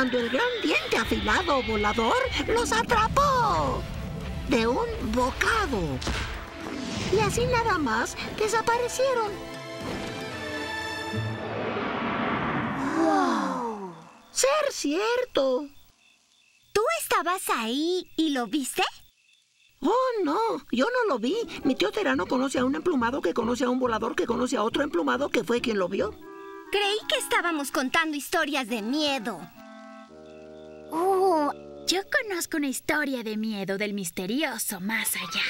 cuando el gran diente afilado volador los atrapó de un bocado. Y así nada más desaparecieron. ¡Wow! Ser cierto. ¿Tú estabas ahí y lo viste? Oh, no, yo no lo vi. Mi tío Terano conoce a un emplumado que conoce a un volador que conoce a otro emplumado que fue quien lo vio. Creí que estábamos contando historias de miedo. Oh, yo conozco una historia de miedo del misterioso más allá.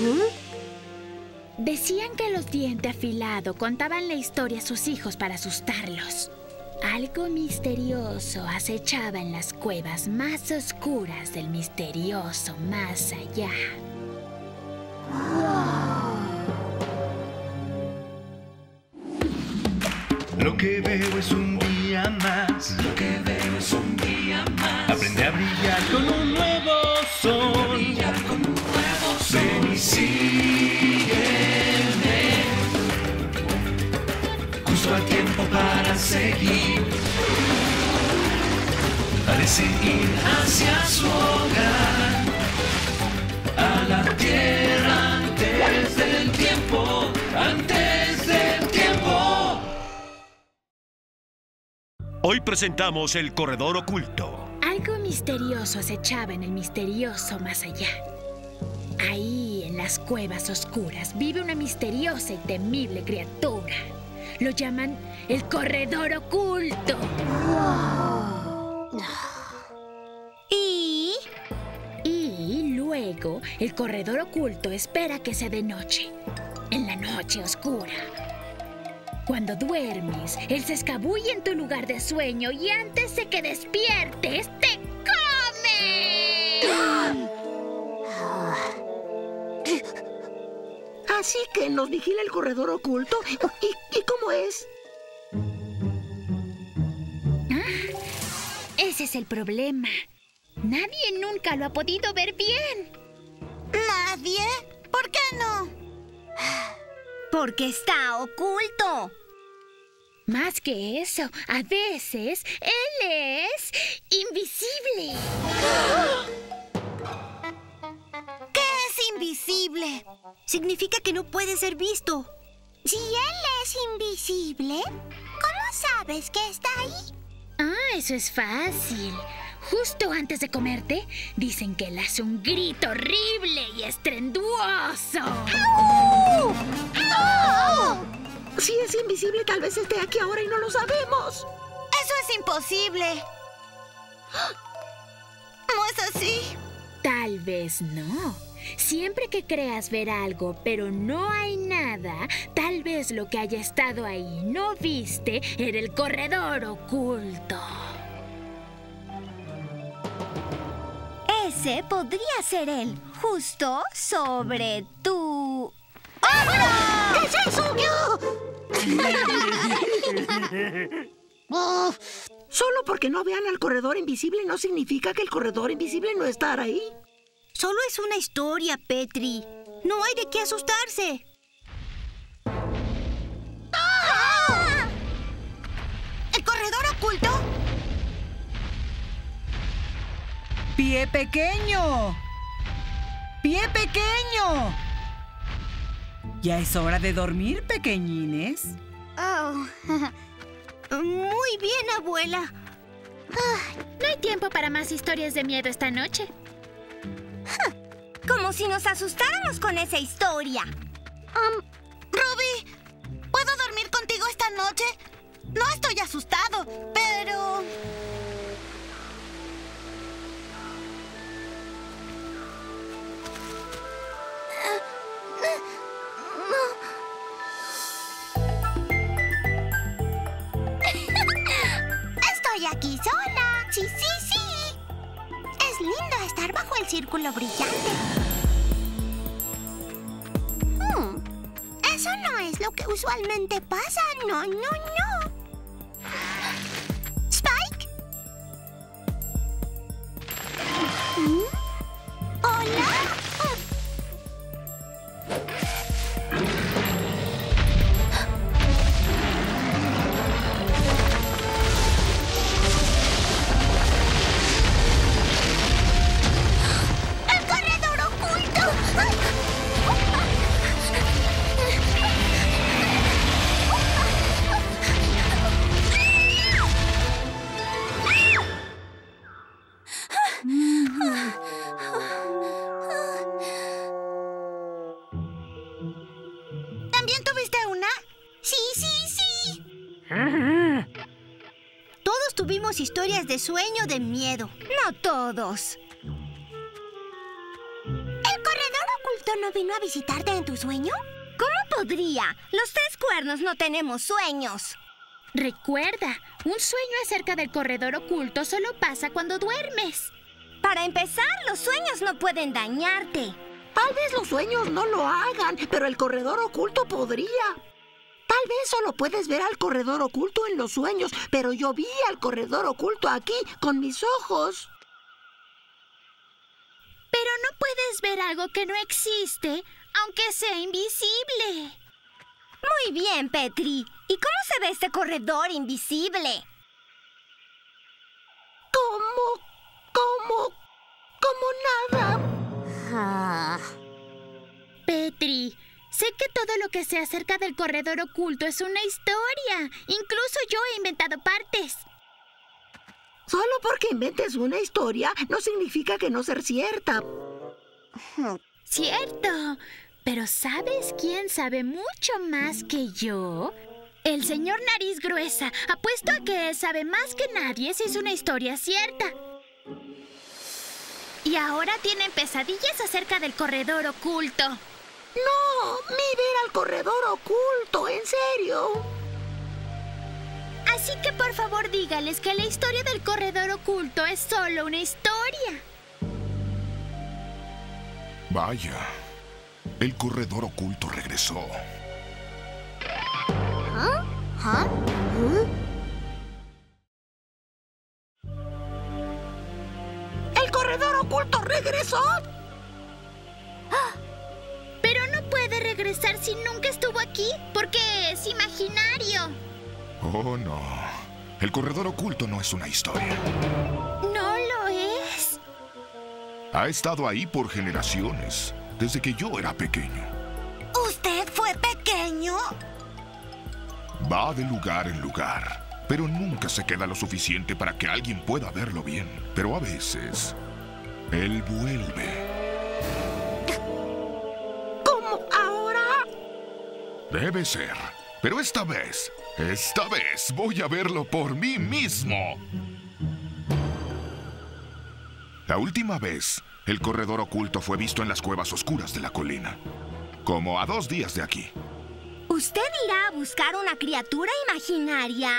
¿Mm? Decían que los dientes afilados contaban la historia a sus hijos para asustarlos. Algo misterioso acechaba en las cuevas más oscuras del misterioso más allá. Lo que veo es un Parece ir hacia su hogar. A la tierra antes del tiempo. Antes del tiempo. Hoy presentamos El Corredor Oculto. Algo misterioso acechaba en el misterioso más allá. Ahí, en las cuevas oscuras, vive una misteriosa y temible criatura. Lo llaman el Corredor Oculto. ¿Y? Luego, el Corredor Oculto espera que sea de noche. En la noche oscura. Cuando duermes, él se escabulle en tu lugar de sueño y antes de que despiertes, te come. Así que nos vigila el corredor oculto. ¿Y, y cómo es? Ese es el problema. Nadie nunca lo ha podido ver bien. ¿Nadie? ¿Por qué no? Porque está oculto. Más que eso, a veces él es invisible. ¿Qué es invisible? Significa que no puede ser visto. Si él es invisible, ¿cómo sabes que está ahí? Ah, eso es fácil. Justo antes de comerte, dicen que él hace un grito horrible y estrenduoso. ¡Au! ¡Au! Si es invisible, tal vez esté aquí ahora y no lo sabemos. Eso es imposible. ¿No es así? Tal vez no. Siempre que creas ver algo, pero no hay nada, tal vez lo que haya estado ahí no viste era el corredor oculto. Ese podría ser él, justo sobre tu... ¡Hombro! ¿Qué es eso? Oh, solo porque no vean al corredor invisible no significa que el corredor invisible no estará ahí. Solo es una historia, Petri. No hay de qué asustarse. ¡Ah! ¿El corredor oculto? ¡Pie pequeño! ¡Pie pequeño! Ya es hora de dormir, pequeñines. Oh. Muy bien, abuela. No hay tiempo para más historias de miedo esta noche. Como si nos asustáramos con esa historia. Um, Ruby, ¿puedo dormir contigo esta noche? No estoy asustado, pero... círculo brillante. Hmm, Eso no es lo que usualmente pasa. No, no, no. Tenemos historias de sueño de miedo. No todos. ¿El corredor oculto no vino a visitarte en tu sueño? ¿Cómo podría? Los tres cuernos no tenemos sueños. Recuerda, un sueño acerca del corredor oculto solo pasa cuando duermes. Para empezar, los sueños no pueden dañarte. Tal vez los sueños no lo hagan, pero el corredor oculto podría. Tal vez solo puedes ver al corredor oculto en los sueños, pero yo vi al corredor oculto aquí con mis ojos. Pero no puedes ver algo que no existe, aunque sea invisible. Muy bien, Petri. ¿Y cómo se ve este corredor invisible? ¿Cómo? ¿Cómo? ¿Cómo nada? Ah. Petri, sé que todo lo que sé acerca del corredor oculto es una historia. Incluso yo he inventado partes. Solo porque inventes una historia no significa que no ser cierta. Cierto. Pero ¿sabes quién sabe mucho más que yo? El señor Nariz Gruesa. Apuesto a que él sabe más que nadie si es una historia cierta. Y ahora tienen pesadillas acerca del corredor oculto. No, mi ver al corredor oculto, en serio. Así que por favor dígales que la historia del corredor oculto es solo una historia. Vaya, el corredor oculto regresó. ¿Ah? ¿Ah? ¡El corredor oculto regresó! No puede regresar si nunca estuvo aquí, porque es imaginario. Oh, no. El corredor oculto no es una historia. No lo es. Ha estado ahí por generaciones, desde que yo era pequeño. ¿Usted fue pequeño? Va de lugar en lugar, pero nunca se queda lo suficiente para que alguien pueda verlo bien. Pero a veces, él vuelve. Debe ser. Pero esta vez, esta vez voy a verlo por mí mismo. La última vez, el corredor oculto fue visto en las cuevas oscuras de la colina. Como a dos días de aquí. ¿Usted irá a buscar una criatura imaginaria?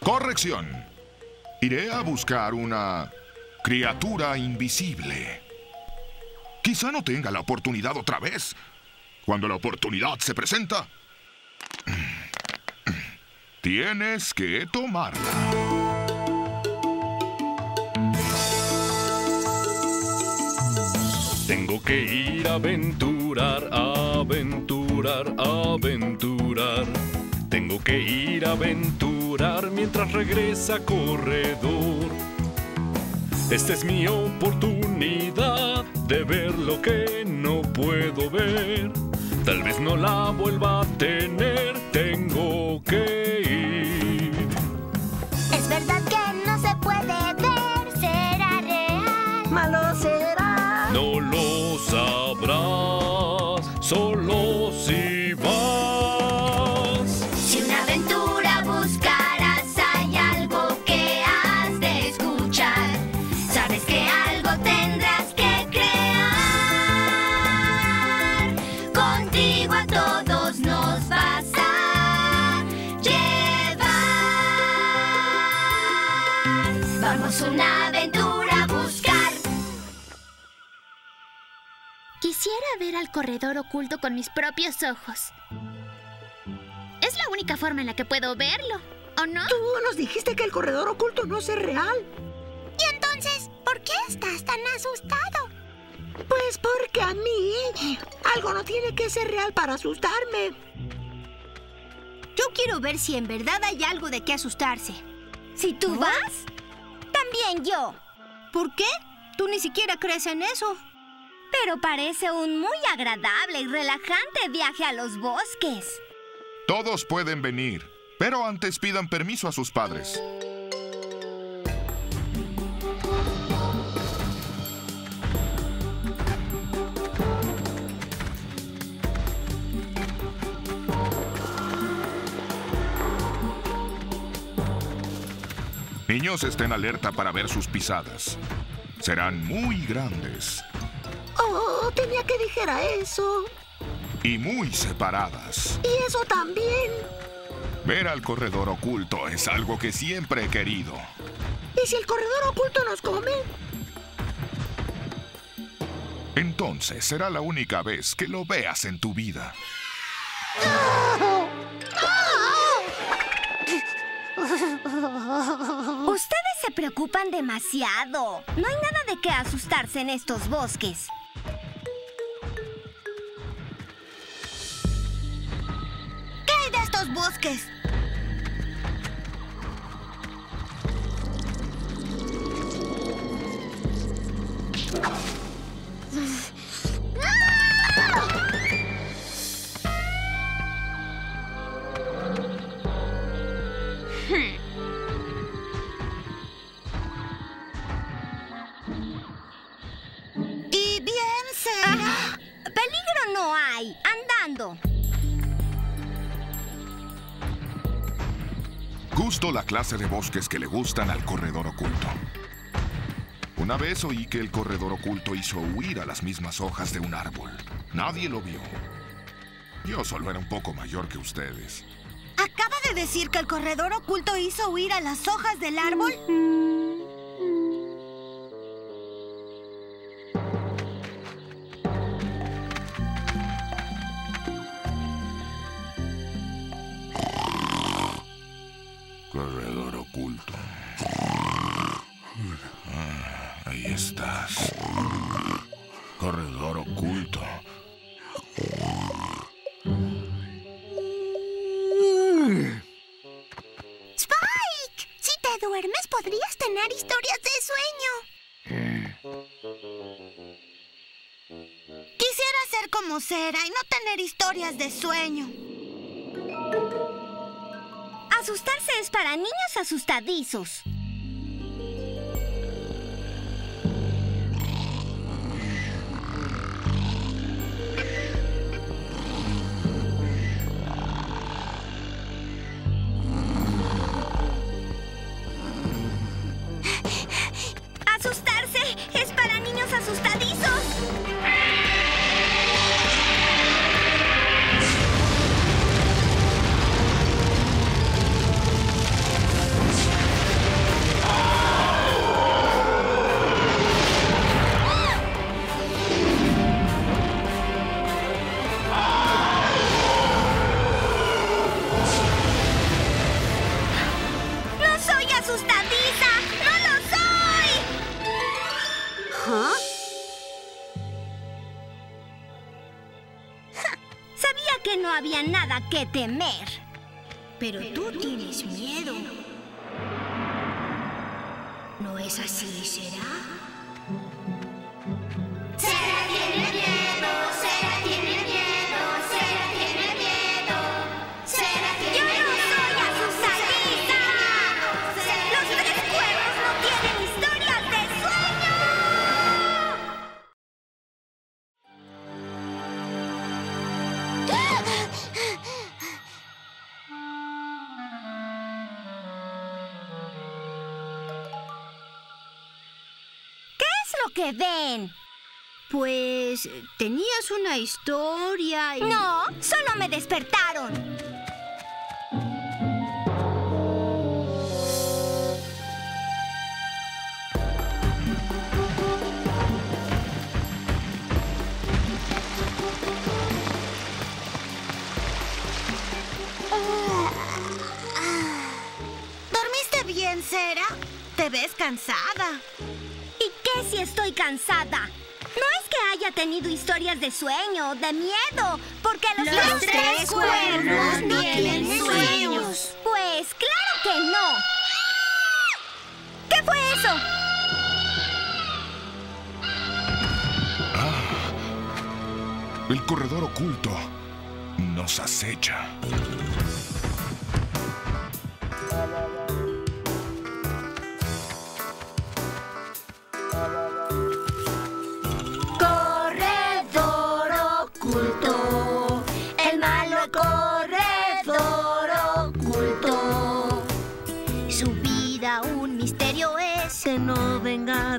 Corrección. Iré a buscar una criatura invisible. Quizá no tenga la oportunidad otra vez. Cuando la oportunidad se presenta, tienes que tomarla. Tengo que ir a aventurar, aventurar, aventurar. Tengo que ir a aventurar mientras regresa corredor. Esta es mi oportunidad de ver lo que no puedo ver. Tal vez no la vuelva a tener, ver al corredor oculto con mis propios ojos. Es la única forma en la que puedo verlo, ¿o no? Tú nos dijiste que el corredor oculto no es real. Y entonces, ¿por qué estás tan asustado? Pues porque a mí algo no tiene que ser real para asustarme. Yo quiero ver si en verdad hay algo de qué asustarse. Si tú vas, también yo. ¿Por qué? Tú ni siquiera crees en eso. Pero parece un muy agradable y relajante viaje a los bosques. Todos pueden venir, pero antes pidan permiso a sus padres. Niños, estén alerta para ver sus pisadas. Serán muy grandes Oh, tenía que dijera eso. y muy separadas. Y eso también. Ver al corredor oculto es algo que siempre he querido. ¿Y si el corredor oculto nos come? Entonces será la única vez que lo veas en tu vida. Ustedes se preocupan demasiado. No hay nada de qué asustarse en estos bosques. ¿Qué hay de estos bosques? La clase de bosques que le gustan al corredor oculto. Una vez oí que el corredor oculto hizo huir a las mismas hojas de un árbol. Nadie lo vio. Yo solo era un poco mayor que ustedes. ¿Acaba de decir que el corredor oculto hizo huir a las hojas del árbol? Como Cera y no tener historias de sueño. Asustarse es para niños asustadizos. Temer. Pero tú tienes miedo. ¿No es así, será? Que ven? Pues tenías una historia y... No, solo me despertaron. ¿Dormiste bien, Cera? Te ves cansada. ¿Y qué si estoy cansada? No es que haya tenido historias de sueño, de miedo, porque los, Los tres cuervos no tienen sueños. Pues claro que no. ¿Qué fue eso? El corredor oculto nos acecha.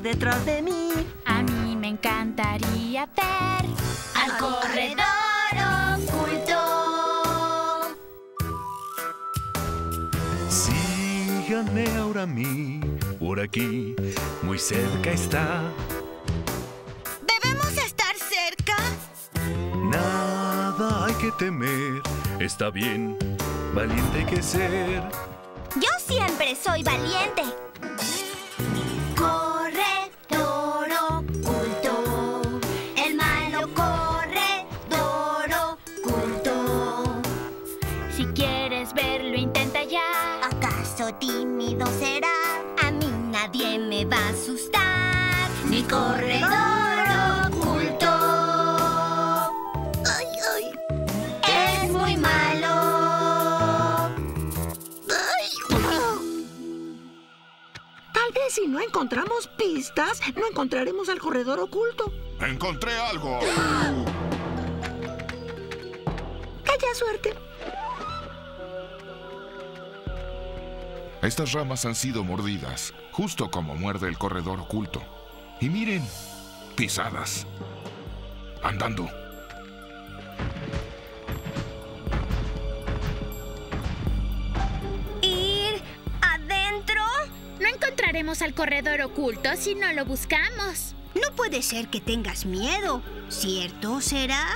Detrás de mí. A mí me encantaría ver al corredor oculto. Síganme ahora a mí, por aquí, muy cerca está. ¿Debemos estar cerca? Nada hay que temer, está bien, valiente hay que ser. Yo siempre soy valiente. Si quieres verlo, intenta ya. ¿Acaso tímido será? A mí nadie me va a asustar. Mi corredor oculto. Ay, ay, Es muy malo. ay. Tal vez si no encontramos pistas, no encontraremos al corredor oculto. Encontré algo. Que haya suerte. Estas ramas han sido mordidas, justo como muerde el corredor oculto. Y miren, pisadas. Andando. ¿Ir adentro? No encontraremos al corredor oculto si no lo buscamos. No puede ser que tengas miedo, ¿cierto será?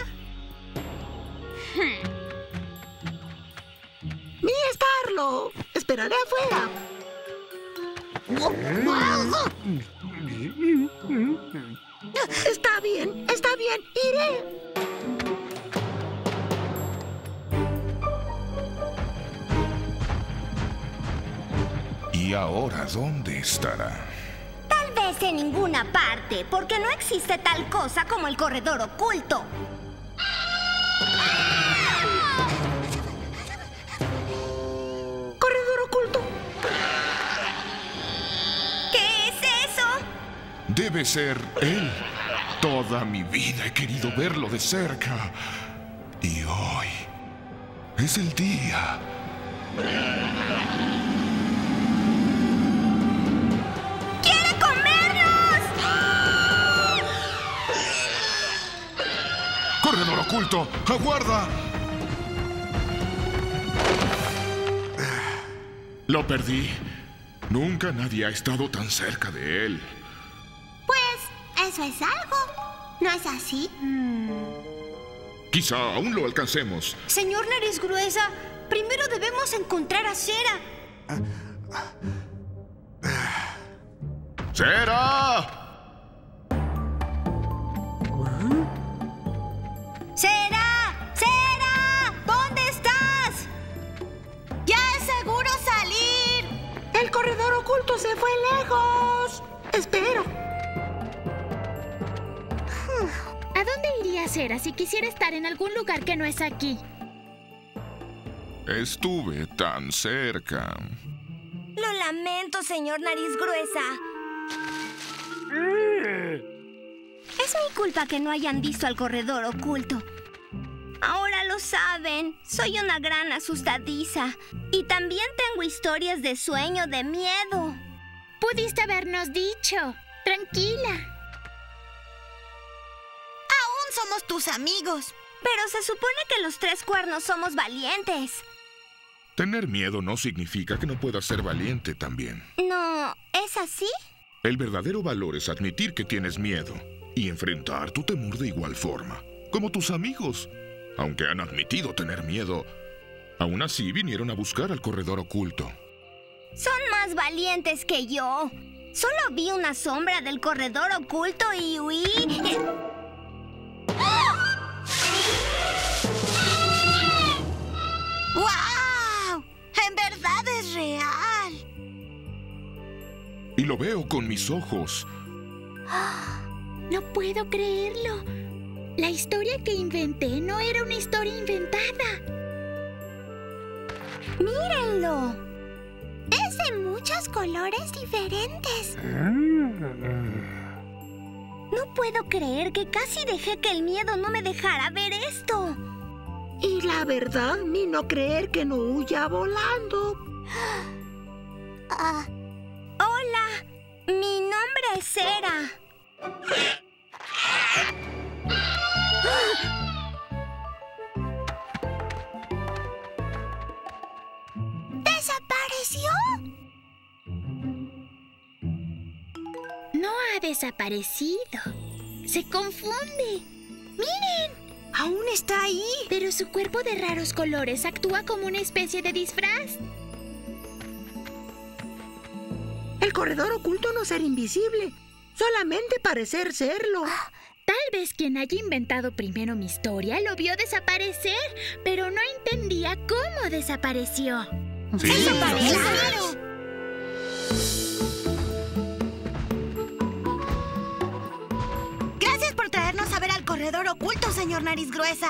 Ni estarlo. Esperaré afuera. Está bien, está bien. Iré. ¿Y ahora dónde estará? Tal vez en ninguna parte, porque no existe tal cosa como el corredor oculto. Debe ser él. Toda mi vida he querido verlo de cerca. Y hoy es el día. ¡Quiere comernos! ¡Corredor oculto! ¡Aguarda! Lo perdí. Nunca nadie ha estado tan cerca de él. Eso es algo. ¿No es así? Quizá aún lo alcancemos. Señor Nariz Gruesa, primero debemos encontrar a Cera. ¡Cera! ¡Cera! ¡Cera! ¿Dónde estás? ¡Ya es seguro salir! El corredor oculto se fue lejos. Espero. Cera si quisiera estar en algún lugar que no es aquí? Estuve tan cerca. Lo lamento, señor Nariz Gruesa. Es mi culpa que no hayan visto al corredor oculto. Ahora lo saben, soy una gran asustadiza. Y también tengo historias de sueño de miedo. Pudiste habernos dicho. Tranquila. Tus amigos. Pero se supone que los tres cuernos somos valientes. Tener miedo no significa que no puedas ser valiente también. ¿No es así? El verdadero valor es admitir que tienes miedo y enfrentar tu temor de igual forma, como tus amigos. Aunque han admitido tener miedo, aún así vinieron a buscar al corredor oculto. Son más valientes que yo. Solo vi una sombra del corredor oculto y huí. Y lo veo con mis ojos. No puedo creerlo. La historia que inventé no era una historia inventada. Mírenlo. Es de muchos colores diferentes. No puedo creer que casi dejé que el miedo no me dejara ver esto. Y la verdad, ni no creer que no huya volando. Ah. Mi nombre es Sera. ¿Desapareció? No ha desaparecido. Se confunde. ¡Miren! ¿Aún está ahí? Pero su cuerpo de raros colores actúa como una especie de disfraz. El corredor oculto no ser invisible, solamente parecer serlo. Tal vez quien haya inventado primero mi historia lo vio desaparecer, pero no entendía cómo desapareció. Sí, ¡Claro! Gracias por traernos a ver al corredor oculto, señor Nariz Gruesa.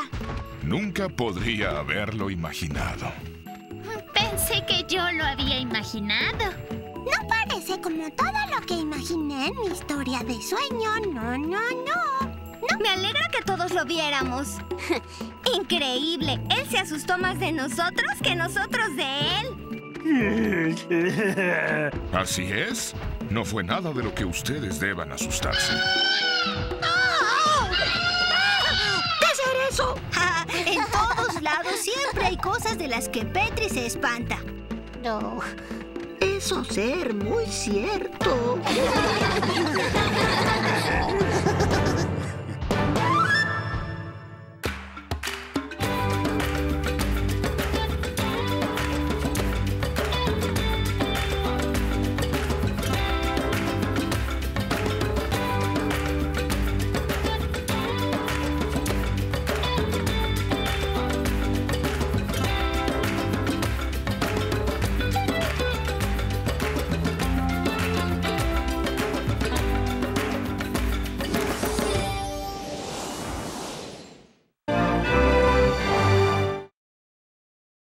Nunca podría haberlo imaginado. Pensé que yo lo había imaginado. Parece como todo lo que imaginé en mi historia de sueño. No, no, no. Me alegra que todos lo viéramos. Increíble. Él se asustó más de nosotros que nosotros de él. Así es. No fue nada de lo que ustedes deban asustarse. ¿Qué ser eso? Ah, en todos lados siempre hay cosas de las que Petri se espanta. No. Eso ser muy cierto.